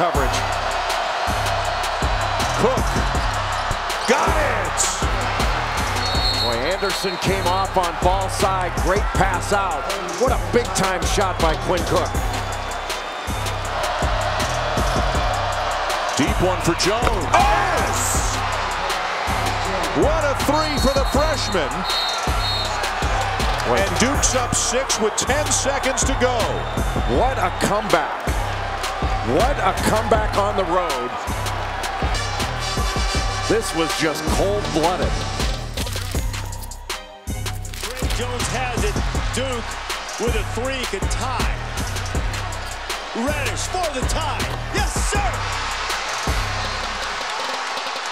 coverage. Cook. Got it! Boy, Anderson came off on ball side. Great pass out. What a big-time shot by Quinn Cook. Deep one for Jones. Yes! What a three for the freshman. And Duke's up six with 10 seconds to go. What a comeback. What a comeback on the road. This was just cold-blooded. Tre Jones has it. Duke with a three could tie. Reddish for the tie. Yes, sir.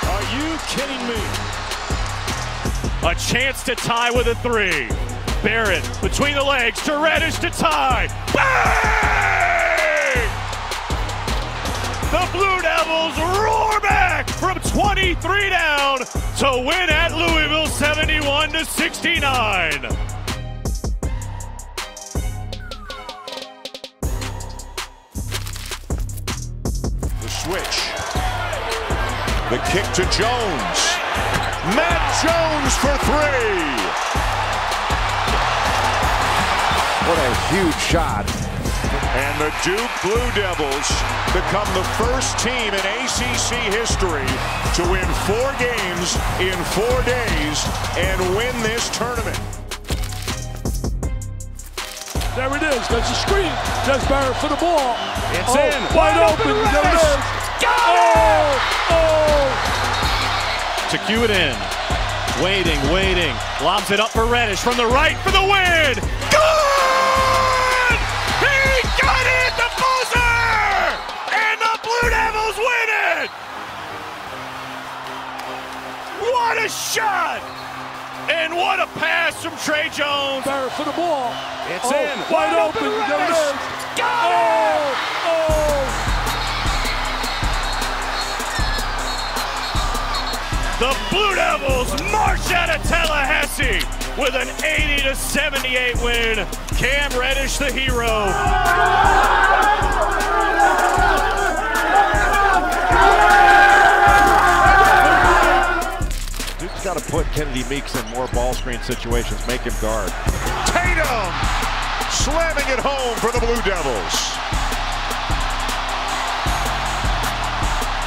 Are you kidding me? A chance to tie with a three. Barrett between the legs to Reddish to tie. Bang! Devils roar back from 23 down to win at Louisville 71 to 69. The switch. The kick to Jones. Matt Jones for three. What a huge shot. And the Duke Blue Devils become the first team in ACC history to win four games in four days and win this tournament. There it is. There's a screen. There's Barrett for the ball. It's oh, in. Wide open. There it is. Got oh, oh. To cue it in. Waiting, waiting. Lobs it up for Reddish from the right for the win. What a shot! And what a pass from Tre Jones. Barrett for the ball. It's oh, in. Wide, Wide open. open, There it Reddish. Got oh, oh. The Blue Devils march out of Tallahassee with an 80 to 78 win. Cam Reddish, the hero. Got to put Kennedy Meeks in more ball screen situations, make him guard. Tatum slamming it home for the Blue Devils.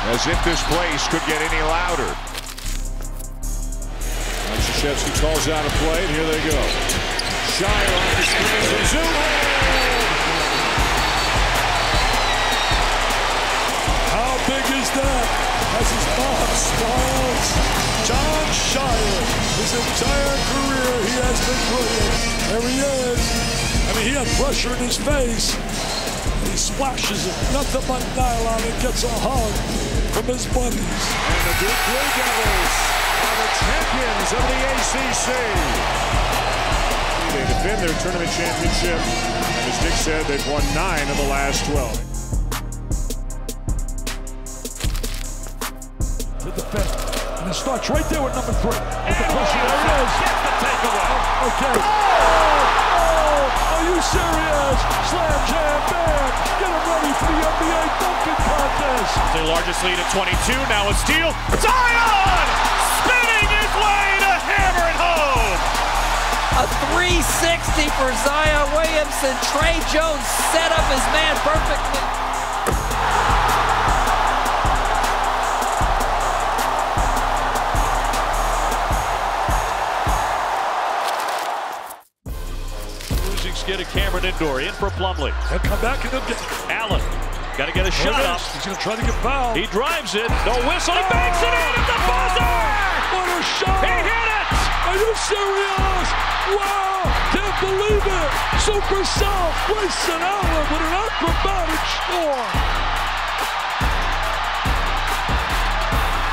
As if this place could get any louder. Krzyzewski calls out a play, and here they go. Scheyer off the screen from Zoubek. How big is that? As his mom smiles. Jon Scheyer, his entire career, he has been brilliant. There he is. I mean, he had pressure in his face. He splashes it, nothing but nylon, and gets a hug from his buddies. And the Duke Blue Devils are the champions of the ACC. They defend their tournament championship. And as Nick said, they've won nine of the last 12. To defend. And it starts right there with number three. With the pressure. There it is. Gets the takeaway. Okay. Oh, oh, are you serious? Slam jam, bam. Get him ready for the NBA dunking contest. Their largest lead at 22. Now a steal. Zion spinning his way to hammer it home. A 360 for Zion Williamson. Tre Jones set up his man perfectly. Skid to Cameron Indoor. In for Plumlee. He'll come back and get. Allen. Got to get a shot up. He's going to try to get fouled. He drives it. No whistle. He banks it in at the buzzer. Oh, what a shot! He hit it. Are you serious? Wow! Can't believe it! Super South Grayson Allen with an acrobatic score.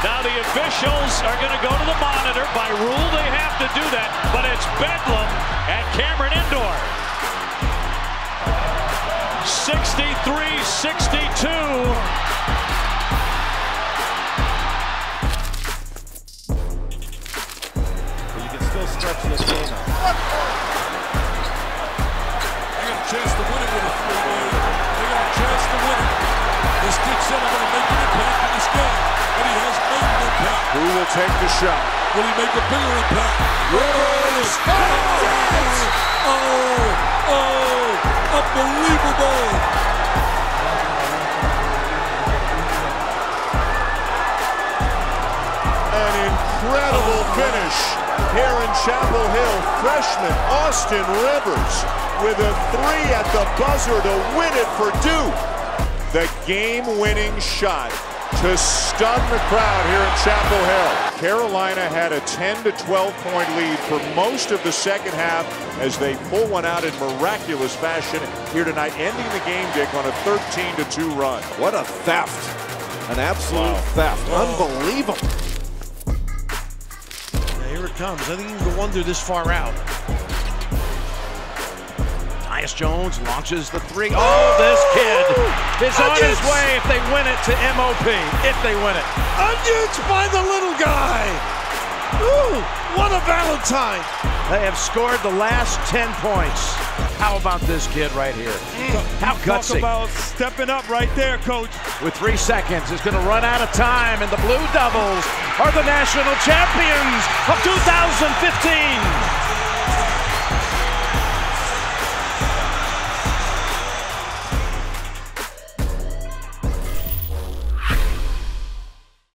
Now the officials are going to go to the monitor. By rule, they have to do that. But it's Bedlam at Cameron Indoor. 63-62. You can still stretch this game out. They got a chance to win it with a three, man. They got a chance to win it. This kid said, I'm going to make an impact in this game. And he has made an impact. Who will take the shot? Will he make a bigger impact? Oh! Oh! Oh! Unbelievable! An incredible finish here in Chapel Hill. Freshman Austin Rivers with a three at the buzzer to win it for Duke. The game-winning shot to stun the crowd here in Chapel Hill. Carolina had a 10 to 12 point lead for most of the second half as they pull one out in miraculous fashion here tonight, ending the game, Dick, on a 13 to 2 run. What a theft. An absolute theft. Unbelievable. Yeah, here it comes. I think you can go under this far out. Tyus Jones launches the three. Oh, this kid is on his way if they win it to MOP. If they win it. Onions by the little guy! Ooh, what a Valentine! They have scored the last 10 points. How about this kid right here? Mm. How Talk gutsy. about stepping up right there, coach. With three seconds, is going to run out of time, and the Blue Devils are the national champions of 2015.